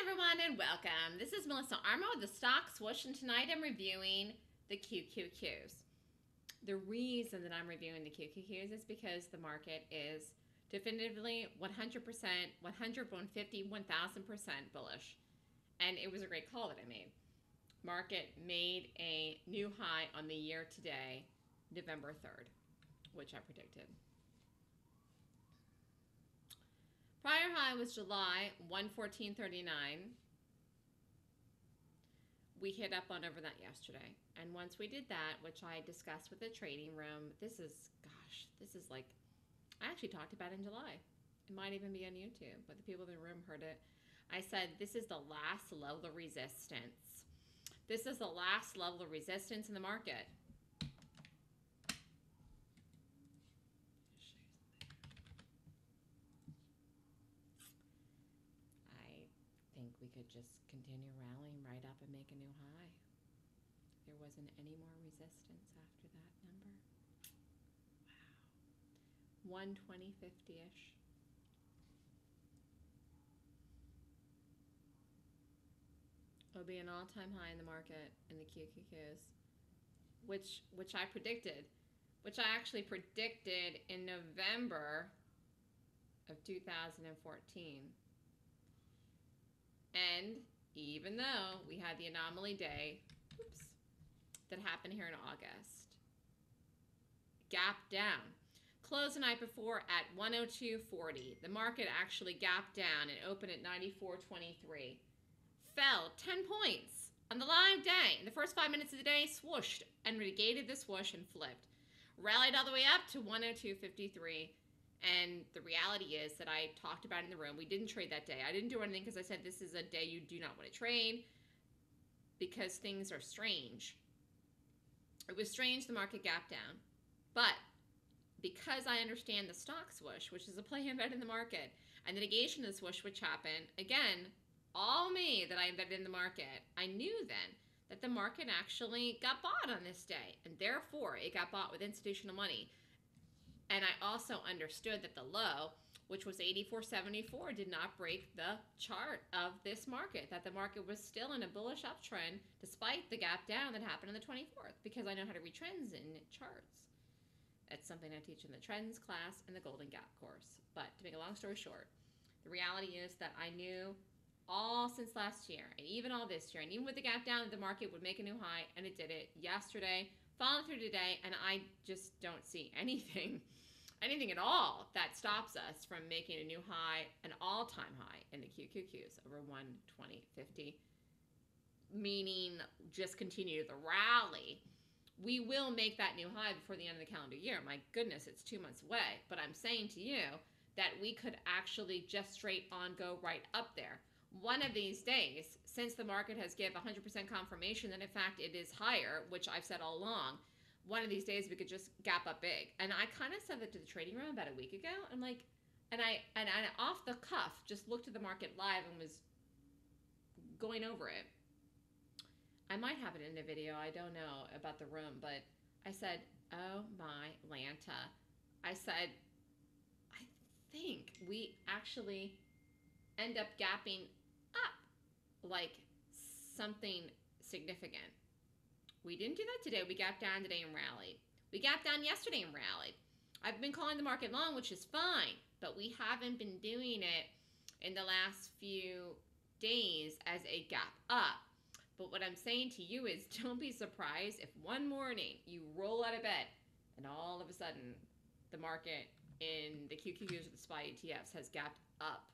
everyone, and welcome. This is Melissa Armo with the Stock Swoosh, and tonight I'm reviewing the QQQs. The reason that I'm reviewing the QQQs is because the market is definitively 100%, 100, 150, 1000% bullish. And it was a great call that I made. Market made a new high on the year today, November 3rd, which I predicted. Prior high was July 114.39. We hit up on over that yesterday. And once we did that, which I discussed with the trading room, this is, gosh, this is like, I actually talked about in July. It might even be on YouTube, but the people in the room heard it. I said, this is the last level of resistance. This is the last level of resistance in the market. We could just continue rallying right up and make a new high. There wasn't any more resistance after that number. Wow. 120.50-ish. It'll be an all-time high in the market in the QQQs, which which I predicted, which I actually predicted in November of 2014. And even though we had the anomaly day oops, that happened here in August, gap down. Closed the night before at 102.40. The market actually gapped down and opened at 94.23. Fell 10 points on the live day. In the first five minutes of the day, swooshed and negated the swoosh and flipped. Rallied all the way up to 102.53 and the reality is that I talked about in the room, we didn't trade that day. I didn't do anything because I said this is a day you do not want to trade because things are strange. It was strange the market gap down. But because I understand the stock swoosh, which is a play embedded in the market, and the negation of the swoosh, which happened, again, all me that I embedded in the market, I knew then that the market actually got bought on this day. And therefore, it got bought with institutional money. And I also understood that the low, which was 84.74, did not break the chart of this market, that the market was still in a bullish uptrend despite the gap down that happened on the 24th, because I know how to read trends in charts. That's something I teach in the trends class and the Golden Gap course. But to make a long story short, the reality is that I knew all since last year and even all this year and even with the gap down the market would make a new high and it did it yesterday following through today and i just don't see anything anything at all that stops us from making a new high, an all-time high in the QQQs over 120.50, meaning just continue the rally. We will make that new high before the end of the calendar year. My goodness, it's two months away. But I'm saying to you that we could actually just straight on go right up there. One of these days, since the market has give 100% confirmation that in fact it is higher, which I've said all along, one of these days we could just gap up big. And I kind of said that to the trading room about a week ago. I'm like, and I and I off the cuff just looked at the market live and was going over it. I might have it in a video. I don't know about the room, but I said, "Oh my Lanta!" I said, "I think we actually end up gapping up like something significant." We didn't do that today. We gapped down today and rallied. We gapped down yesterday and rallied. I've been calling the market long, which is fine, but we haven't been doing it in the last few days as a gap up. But what I'm saying to you is don't be surprised if one morning you roll out of bed and all of a sudden the market in the QQQs or the SPY ETFs has gapped up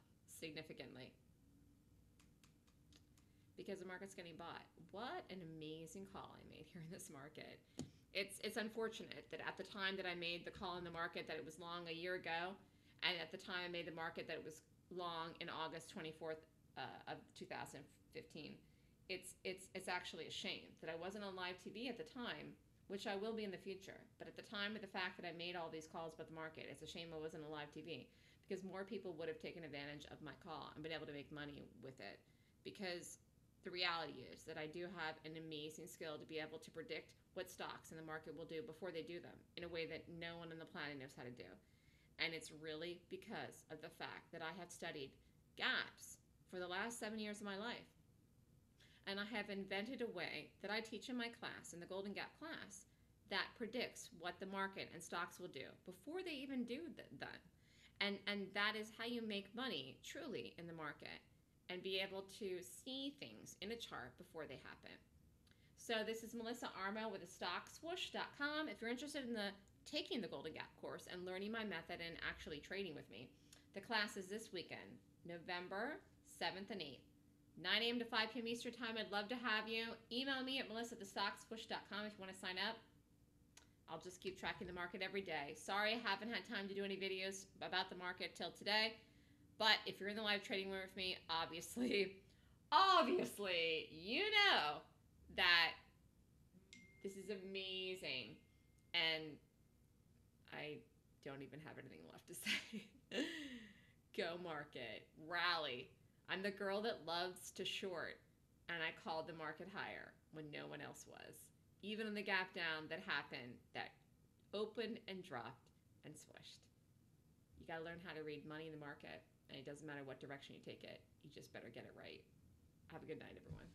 significantly because the market's getting bought. What an amazing call I made here in this market. It's it's unfortunate that at the time that I made the call in the market that it was long a year ago, and at the time I made the market that it was long in August 24th uh, of 2015. It's it's it's actually a shame that I wasn't on live TV at the time, which I will be in the future. But at the time of the fact that I made all these calls about the market, it's a shame I wasn't on live TV because more people would have taken advantage of my call and been able to make money with it because the reality is that I do have an amazing skill to be able to predict what stocks in the market will do before they do them in a way that no one on the planet knows how to do. And it's really because of the fact that I have studied gaps for the last seven years of my life. And I have invented a way that I teach in my class, in the Golden Gap class, that predicts what the market and stocks will do before they even do th- that. And, and that is how you make money truly in the market and be able to see things in a chart before they happen. So this is Melissa Armo with the stockswoosh.com. If you're interested in the taking the Golden Gap course and learning my method and actually trading with me, the class is this weekend, November 7th and 8th. 9 a.m. to 5 p.m. Eastern Time. I'd love to have you. Email me at melissa at thestockswoosh.com if you want to sign up. I'll just keep tracking the market every day. Sorry I haven't had time to do any videos about the market till today. But if you're in the live trading room with me, obviously, obviously, you know that this is amazing. And I don't even have anything left to say. Go market, rally. I'm the girl that loves to short, and I called the market higher when no one else was. Even in the gap down that happened, that opened and dropped and swished. You got to learn how to read money in the market, and it doesn't matter what direction you take it. You just better get it right. Have a good night, everyone.